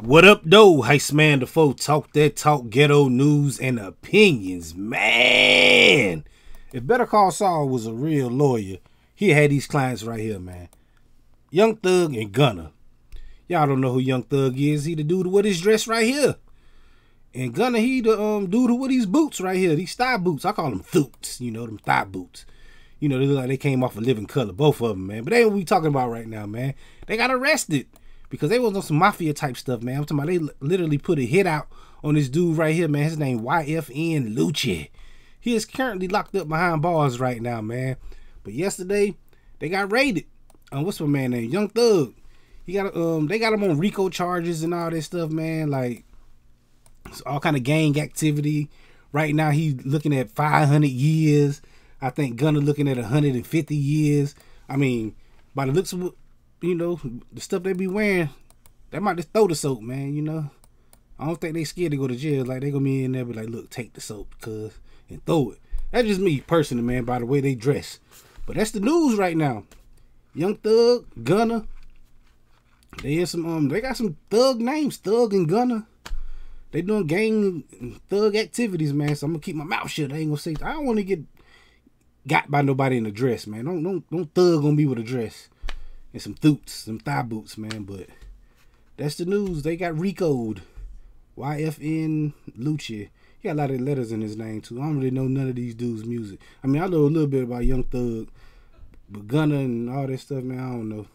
What up, though? Heist Man Da Foe talk that talk ghetto news and opinions. Man, if Better Call Saul was a real lawyer, he had these clients right here, man. Young Thug and Gunna. Y'all don't know who Young Thug is. He the dude with his dress right here. And Gunna, he the um dude with these boots right here, these thigh boots. I call them thoots, you know, them thigh boots. You know, they look like they came off a living color, both of them, man. But they ain't what we talking about right now, man. They got arrested because they was on some mafia type stuff, man. I'm talking about they literally put a hit out on this dude right here, man. His name YFN Lucci. He is currently locked up behind bars right now, man. But yesterday they got raided. Um, what's my man name? Young Thug. He got um they got him on RICO charges and all this stuff, man. Like all kind of gang activity. Right now he's looking at 500 years. I think Gunna looking at 150 years. I mean, by the looks of you know, the stuff they be wearing, they might just throw the soap, man, you know. I don't think they scared to go to jail. Like they gonna be in there be like, look, take the soap, cuz, and throw it. That's just me personally, man, by the way they dress. But that's the news right now. Young Thug, Gunna. They have some um they got some thug names, Thug and Gunna. They doing gang thug activities, man. So I'm gonna keep my mouth shut. I ain't gonna say I don't wanna get got by nobody in a dress, man. Don't don't don't thug on me with a dress and some thoots, some thigh boots, man. But that's the news. They got RICO'd. YFN Lucci. He got a lot of letters in his name too. I don't really know none of these dudes' music. I mean, I know a little bit about Young Thug, but Gunna and all that stuff, man. I don't know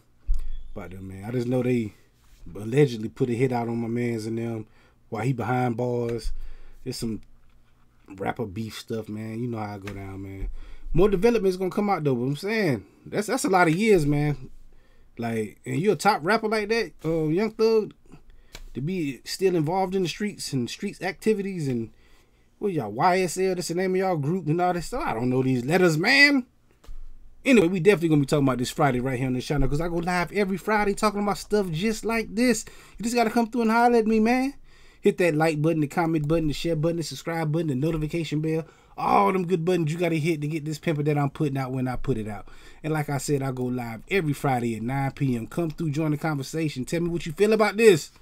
about them, man. I just know they allegedly put a hit out on my man's and them while he behind bars. There's some rapper beef stuff, man. You know how I go down, man. More development's gonna come out though. But I'm saying that's that's a lot of years, man. Like, and you're a top rapper like that, uh, Young Thug, to be still involved in the streets and streets activities and what y'all YSL, that's the name of y'all group and all that stuff. I don't know these letters, man. Anyway, we definitely gonna be talking about this Friday right here on this channel because I go live every Friday talking about stuff just like this. You just gotta come through and holler at me, man. Hit that like button, the comment button, the share button, the subscribe button, the notification bell. All them good buttons you got to hit to get this pimper that I'm putting out when I put it out. And like I said, I go live every Friday at 9 p.m. Come through, join the conversation. Tell me what you feel about this.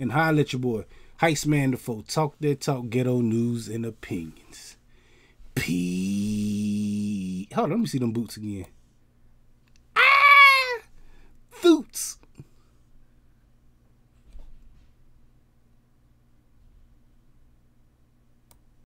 And holler at your boy, Heist Man Da Foe. Talk their talk, ghetto news and opinions. P. Hold on, let me see them boots again. Ah! Boots.